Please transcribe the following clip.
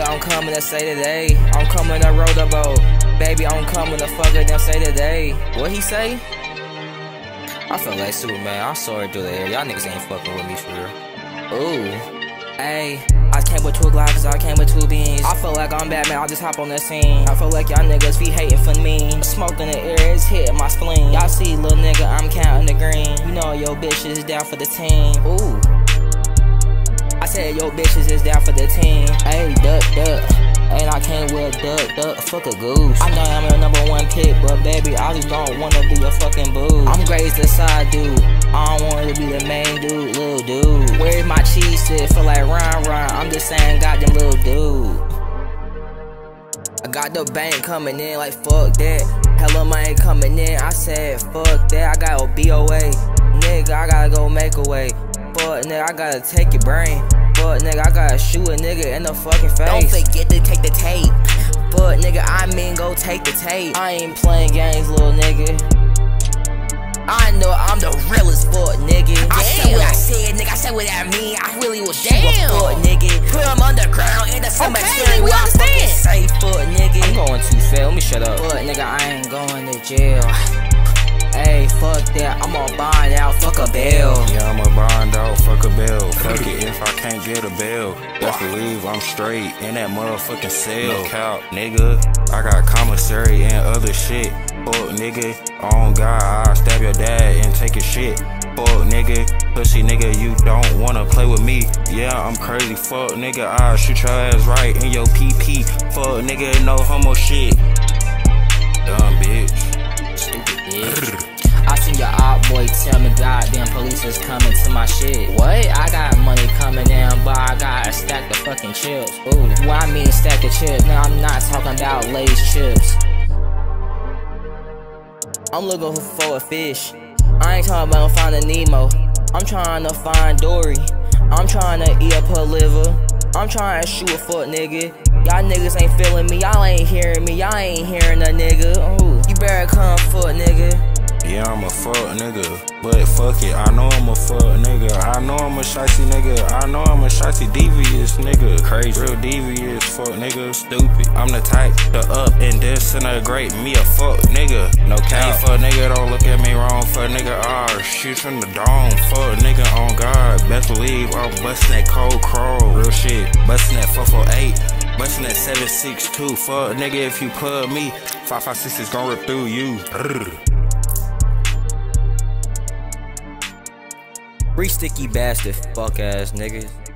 nigga, I'm coming to say today. I'm coming to roll the boat. Baby, I'm coming to fuck it, them say today. What he say? I feel like Superman. I saw it through the air. Y'all niggas ain't fucking with me for real. Ooh. Hey, I came with two Glocks, I came with two beans. I feel like I'm Batman, I just hop on the scene. I feel like y'all niggas be hating for me. Smoke in the air is hitting my spleen. Y'all see, little nigga, I'm counting the green. You know your bitch is down for the team. Ooh. Your bitches is down for the team. Hey, duck, duck. And I with a duck, duck, fuck a goose. I know I'm your number one pick, but baby, I just don't wanna be a fucking boo. I'm Gray's the side dude. I don't want to be the main dude, little dude. Where my cheese sit? Feel like Ryan Ryan. I'm just saying, them little dude. I got the bank coming in like fuck that. Hella money coming in. I said fuck that. I got a BOA. Nigga, I gotta go make a way. Fuck nigga, I gotta take your brain. Fuck nigga, I gotta shoot a nigga in the fucking face. Don't forget to take the tape. Fuck nigga, I mean go take the tape. I ain't playing games, little nigga. I know I'm the realest fuck nigga. I said what I said, nigga. I said what I mean. I really was Damn. super fuck, nigga. Put him underground in the cemetery. we I fucking understand. safe, fuck, nigga. I'm going too fast. Let me shut up. Fuck nigga, I ain't going to jail. Hey, fuck that. I'm gonna bond out. Fuck a bill. Yeah, I'ma bond out, fuck a bill. Fuck it if I can't get a bill. Best believe I'm straight in that motherfucking cell. Look out, nigga. I got commissary and other shit. Fuck nigga, on God, I'll stab your dad and take his shit. Fuck nigga, pussy nigga, you don't wanna play with me. Yeah, I'm crazy. Fuck nigga, I'll shoot your ass right in your PP. Fuck nigga, no homo shit. Dumb bitch. Stupid bitch. I your op boy tell me goddamn police is coming to my shit. What? I got money coming in, but I gotta stack the fucking chips. Ooh, what I mean stack the chips? No, I'm not talking about Lay's chips. I'm looking for a fish. I ain't talking about finding Nemo. I'm trying to find Dory. I'm trying to eat up her liver. I'm trying to shoot a foot nigga. Y'all niggas ain't feeling me. Y'all ain't hearing me. Y'all ain't hearing a nigga. Ooh, you better come foot nigga. I'm a fuck nigga, but fuck it, I know I'm a fuck nigga. I know I'm a shicey nigga. I know I'm a shicey devious nigga. Crazy, real devious fuck nigga. Stupid. I'm the type to up and disintegrate me a fuck nigga. No cap. Fuck nigga, don't look at me wrong. Fuck nigga, ah, shoot from the dome. Fuck nigga on God. Best believe I'm busting that cold crow. Real shit. Busting that 448. Busting that 762. Fuck nigga, if you plug me, 556 is gon' rip through you. Free sticky bastard, fuck ass niggas.